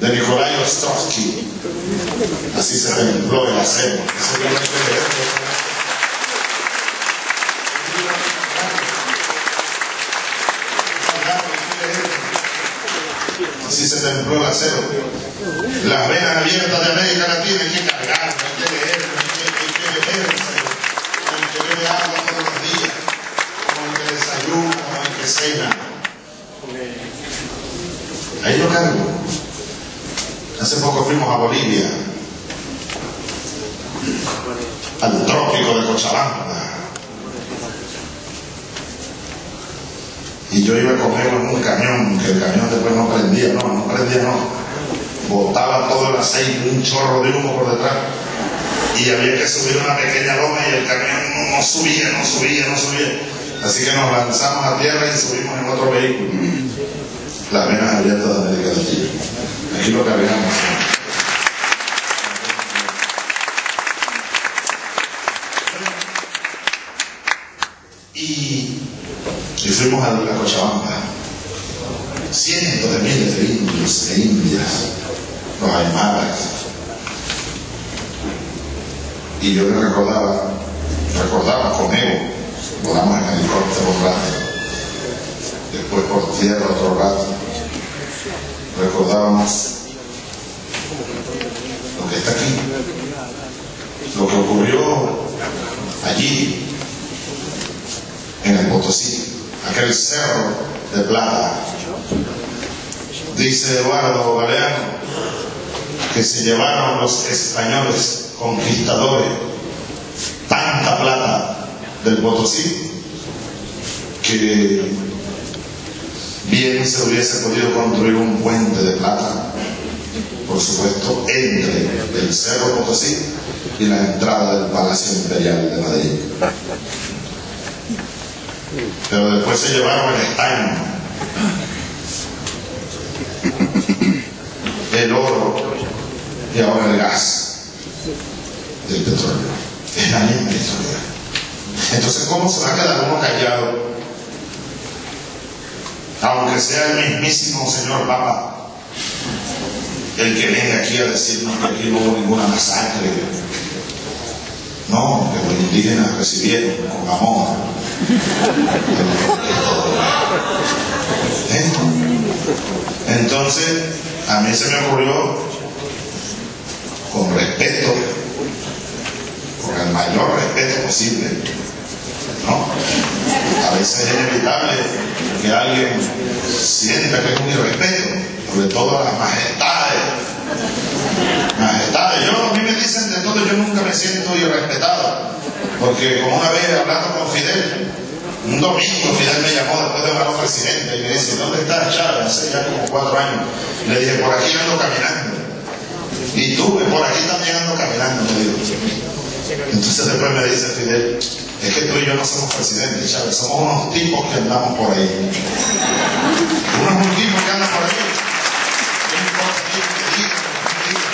de Nikolai Ostrovsky. Así se templó el acero. Así se templó el acero. Las venas abiertas de América Latina hay que cargar, hay que leer, hay que, beber, hay que beber agua todos los días, como el que desayuna, como el que cena. Ahí lo cargo. Hace poco fuimos a Bolivia, al trópico de Cochabamba. Y yo iba a comer en un camión, que el camión después no prendía, no, no prendía, no. Botaba todo el aceite, un chorro de humo por detrás. Y había que subir una pequeña loma y el camión no, subía, no subía, no subía. Así que nos lanzamos a tierra y subimos en otro vehículo. Las venas abiertas de América Latina. Aquí lo cargamos. Y, y fuimos a la Cochabamba. Cientos de miles de indios e indias, los aymaras. Y yo le recordaba, recordaba con Evo, volamos en helicóptero un rato, después por tierra otro rato, recordábamos lo que está aquí, lo que ocurrió allí, en el Potosí, aquel cerro de plata. Dice Eduardo Galeano que se llevaron los españoles conquistadores tanta plata del Potosí que bien se hubiese podido construir un puente de plata, por supuesto, entre el Cerro Potosí y la entrada del Palacio Imperial de Madrid. Pero después se llevaron el estaño, el oro y ahora el gas del petróleo. Es la misma historia. Entonces, ¿cómo se va a quedar uno callado? Aunque sea el mismísimo señor Papa el que venga aquí a decirnos que aquí no hubo ninguna masacre. No, que los indígenas recibieron con amor. ¿Eh? Entonces, a mí se me ocurrió, con respeto, con el mayor respeto posible, ¿no? A veces es inevitable que alguien sienta que es un irrespeto, sobre todo a las majestades. Majestades, yo, a mí me dicen de todo, yo nunca me siento irrespetado, porque como una vez hablando con Fidel, un domingo Fidel me llamó después de el presidente y me dice, ¿dónde está Chávez? Hace ya como cuatro años. Le dije, por aquí ando caminando. Y tú, por aquí también ando caminando, me dijo. Entonces después me dice Fidel, es que tú y yo no somos presidentes, Chávez, somos unos tipos que andamos por ahí. Unos un tipo que andan por ahí. No importa quién te diga, lo que te diga.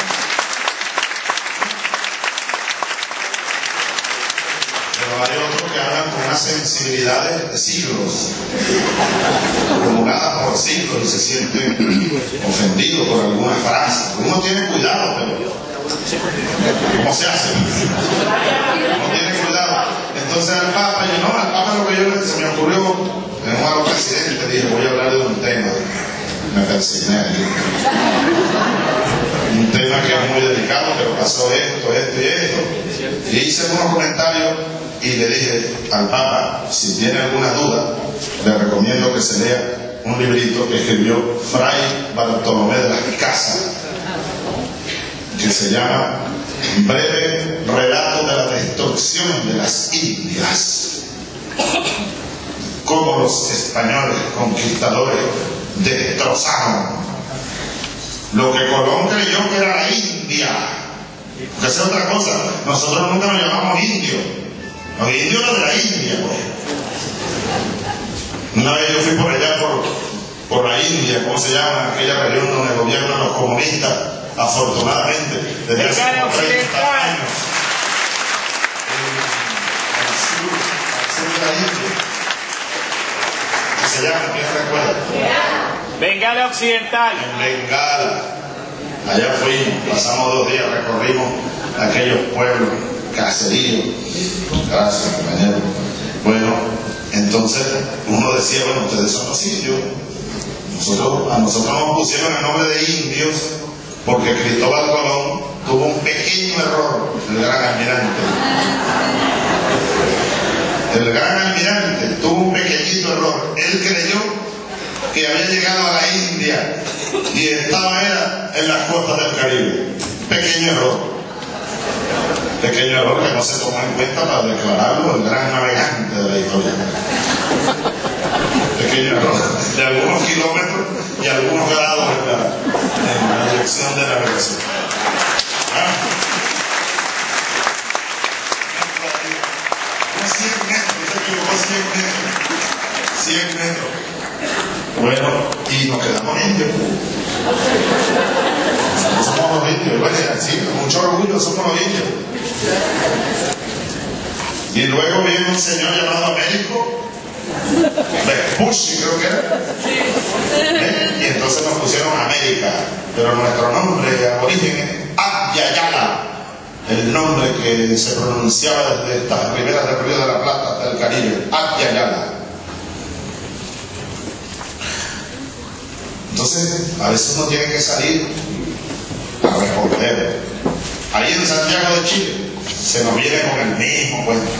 Pero hay otros que hablan con unas sensibilidades de siglos, acumuladas por siglos y se sienten ofendidos por alguna frase. Uno tiene cuidado, pero ¿cómo se hace? Uno tiene cuidado. Entonces al Papa, yo no, al Papa lo que yo se me ocurrió, en un presidente, dije, voy a hablar de un tema. Me persigné. Un tema que es muy delicado, pero pasó esto, esto y esto. Y hice unos comentarios y le dije al Papa, si tiene alguna duda, le recomiendo que se lea un librito que escribió Fray Bartolomé de las Casas, que se llama Breve Relato de la Destrucción de las Indias. Cómo los españoles conquistadores destrozaron lo que Colón creyó que era la India. Que esa es otra cosa. Nosotros nunca nos llamamos indios. Los indios eran de la India. Una vez yo fui por allá, por, por la India, ¿cómo se llama? Aquella región donde gobiernan los comunistas, afortunadamente, desde hace como 30 años. Al sur, al sur de la India. ¿Qué se llama? ¿Quién recuerda? Bengala Occidental. En Bengala. Allá fuimos, pasamos dos días, recorrimos aquellos pueblos, caseríos. Gracias, compañero. Bueno, entonces uno decía, bueno, ustedes son los indios. Nosotros, a nosotros nos pusieron el nombre de indios porque Cristóbal Colón tuvo un pequeño error, el gran almirante. El gran almirante tuvo un pequeñito error. Él creyó que había llegado a la India y estaba era en las costas del Caribe. Pequeño error. Pequeño error que no se tomó en cuenta para declararlo el gran navegante de la historia. Pequeño error de algunos kilómetros y algunos grados en la, en la dirección de navegación. ¿Ah? Unos 100 metros, equivocó 100 metros. 100 metros. Bueno, y nos quedamos indios. Somos los indios, bueno, sí, con mucho orgullo somos los indios. Y luego viene un señor llamado Américo, Vespucci creo que era. ¿Eh? Y entonces nos pusieron América, pero nuestro nombre aborigen es Abyayala, el nombre que se pronunciaba desde estas primeras del Río de la Plata hasta el Caribe, Abyayala. Entonces, a veces uno tiene que salir a responder. Ahí en Santiago de Chile se nos viene con el mismo cuento.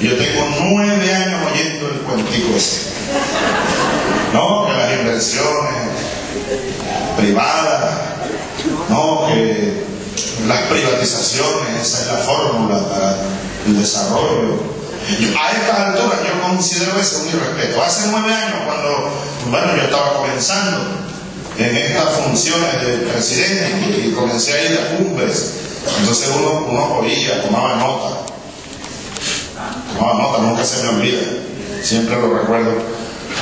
Yo tengo nueve años oyendo el cuentico ese. No, que las inversiones privadas, no, que las privatizaciones, esa es la fórmula para el desarrollo. A estas alturas yo considero eso un irrespeto. Hace nueve años, cuando bueno, yo estaba comenzando en estas funciones de presidente y comencé a ir a cumbres, entonces uno, uno tomaba nota. Tomaba nota, nunca se me olvida. Siempre lo recuerdo.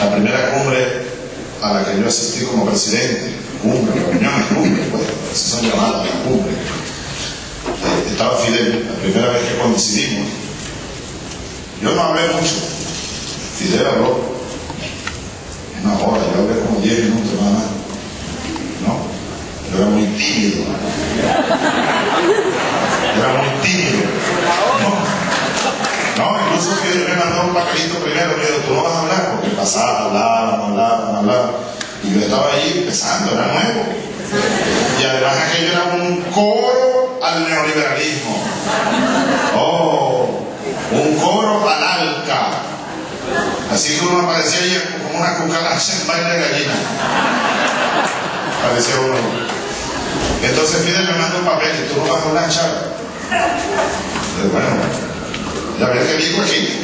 La primera cumbre a la que yo asistí como presidente, cumbre, reuniones, cumbre, pues, así son llamadas, la cumbre. Eh, estaba Fidel, la primera vez que coincidimos. Yo no hablé mucho. Fidel habló una hora, yo hablé como 10 minutos nada más. Yo era muy tímido. Era muy tímido. No, no incluso Fidel me mandó un papelito primero, me dijo, tú no vas a hablar, porque pasaba, hablaba, hablaba, hablaba. Y yo estaba ahí empezando, era nuevo. Y además aquello era un coro al neoliberalismo. Oh, un coro al alca. Así que uno aparecía ahí como una cucaracha en baile de gallina. Parecía uno. Entonces Fidel me manda un papel que tú no vas a una charla. Pero pues bueno, ya ves que digo aquí.